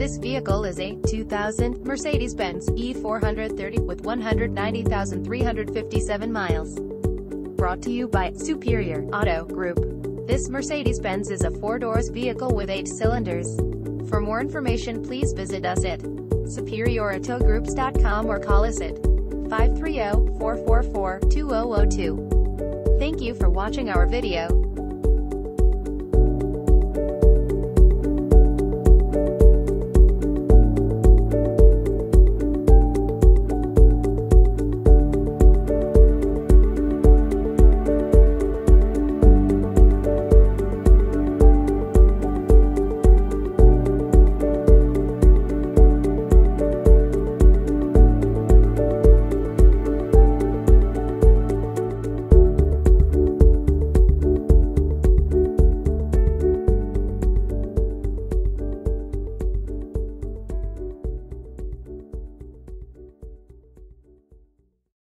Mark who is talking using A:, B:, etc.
A: This vehicle is a 2000 Mercedes-Benz E430 with 190,357 miles. Brought to you by Superior Auto Group. This Mercedes-Benz is a four-doors vehicle with eight cylinders. For more information please visit us at superiorautogroups.com or call us at 530-444-2002. Thank you for watching our video.